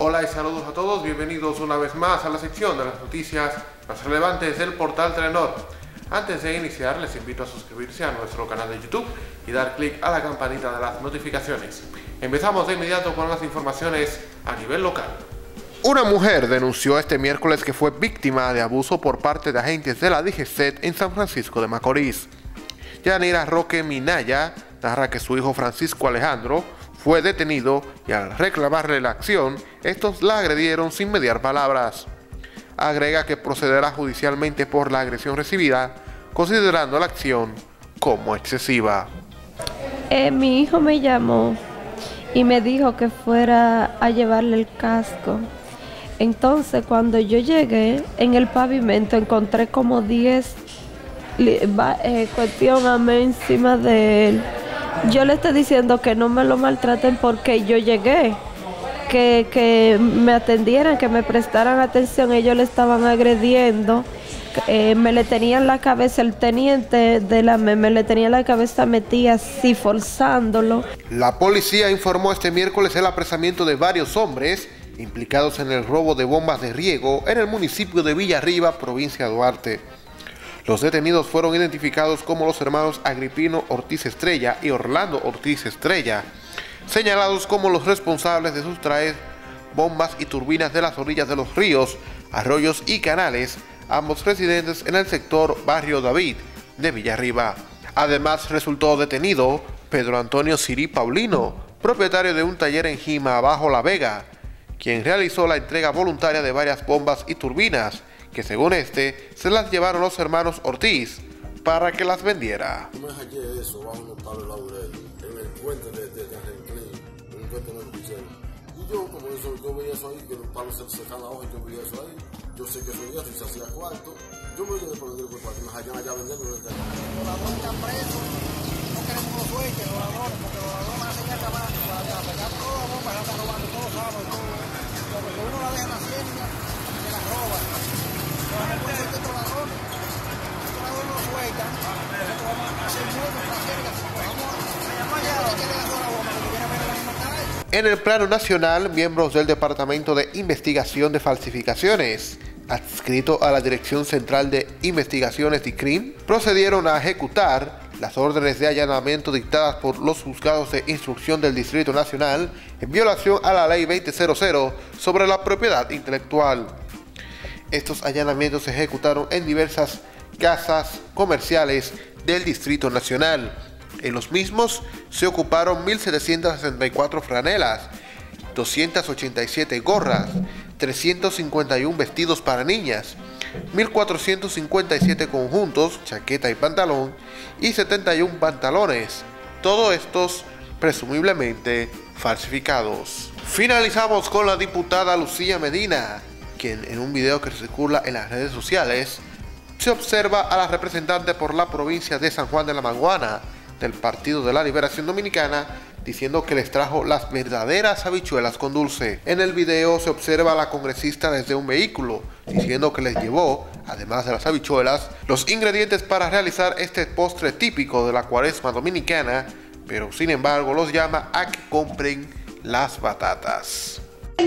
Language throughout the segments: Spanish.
Hola y saludos a todos, bienvenidos una vez más a la sección de las noticias más relevantes del portal Telenor. Antes de iniciar les invito a suscribirse a nuestro canal de YouTube y dar clic a la campanita de las notificaciones. Empezamos de inmediato con las informaciones a nivel local. Una mujer denunció este miércoles que fue víctima de abuso por parte de agentes de la DGCET en San Francisco de Macorís. Yanira Roque Minaya narra que su hijo Francisco Alejandro fue detenido y al reclamarle la acción, estos la agredieron sin mediar palabras. Agrega que procederá judicialmente por la agresión recibida, considerando la acción como excesiva. Eh, mi hijo me llamó y me dijo que fuera a llevarle el casco. Entonces cuando yo llegué en el pavimento encontré como 10 eh, cuestiones encima de él yo le estoy diciendo que no me lo maltraten porque yo llegué, que, me atendieran, que me prestaran atención, ellos le estaban agrediendo. Eh, me le tenían la cabeza, el teniente de la me, me le tenía la cabeza metida así, forzándolo. La policía informó este miércoles el apresamiento de varios hombres implicados en el robo de bombas de riego en el municipio de Villarriba, provincia de Duarte. Los detenidos fueron identificados como los hermanos Agripino Ortiz Estrella y Orlando Ortiz Estrella, señalados como los responsables de sustraer bombas y turbinas de las orillas de los ríos, arroyos y canales, ambos residentes en el sector Barrio David de Villarriba. Además resultó detenido Pedro Antonio Siri Paulino, propietario de un taller en Jima Bajo La Vega, quien realizó la entrega voluntaria de varias bombas y turbinas que según este se las llevaron los hermanos Ortiz para que las vendiera. Yo me hallé eso bajo unos palos de laurel, en el puente de, de, de Arrenclín, en el puente de Luchero. Y yo, como eso, yo veía eso ahí, que los palos se secan la hoja, yo veía eso ahí. Yo sé que eso ya se hacía cuarto. Yo me llevé por el grupo para que me hallan allá vendiendo en el terreno. Los ladrones están presos, no queremos los sueltes, los ladrones, porque los ladrones hacen ya acabar, para pegar toda la bomba, ya están robando todos los sábados, todo. Porque uno la deja en la hacienda, se la roba. En el plano nacional, miembros del Departamento de Investigación de Falsificaciones, adscrito a la Dirección Central de Investigaciones de CRIM, procedieron a ejecutar las órdenes de allanamiento dictadas por los juzgados de instrucción del Distrito Nacional en violación a la Ley 2000 sobre la propiedad intelectual. Estos allanamientos se ejecutaron en diversas casas comerciales del Distrito Nacional. En los mismos se ocuparon 1.764 franelas, 287 gorras, 351 vestidos para niñas, 1.457 conjuntos, chaqueta y pantalón, y 71 pantalones, todos estos presumiblemente falsificados. Finalizamos con la diputada Lucía Medina, quien en un video que circula en las redes sociales se observa a la representante por la provincia de San Juan de la Maguana del Partido de la Liberación Dominicana diciendo que les trajo las verdaderas habichuelas con dulce. En el video se observa a la congresista desde un vehículo diciendo que les llevó, además de las habichuelas, los ingredientes para realizar este postre típico de la cuaresma dominicana, pero sin embargo los llama a que compren las batatas. Hoy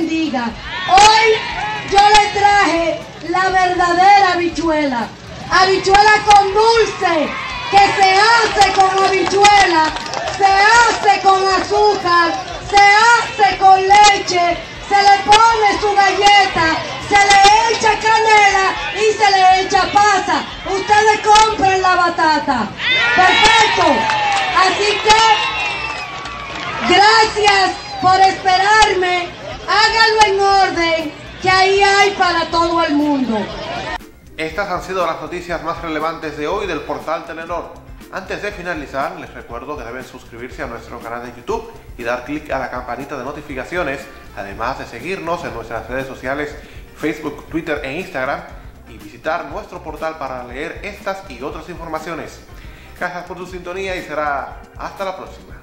yo le traje la verdadera habichuela. Habichuela con dulce, que se hace con habichuela, se hace con azúcar, se hace con leche, se le pone su galleta, se le echa canela y se le echa pasa. Ustedes compren la batata. Perfecto. Así que, gracias por esperarme hágalo en orden, que ahí hay para todo el mundo. Estas han sido las noticias más relevantes de hoy del portal Telenor. Antes de finalizar, les recuerdo que deben suscribirse a nuestro canal de YouTube y dar clic a la campanita de notificaciones, además de seguirnos en nuestras redes sociales Facebook, Twitter e Instagram y visitar nuestro portal para leer estas y otras informaciones. Gracias por su sintonía y será hasta la próxima.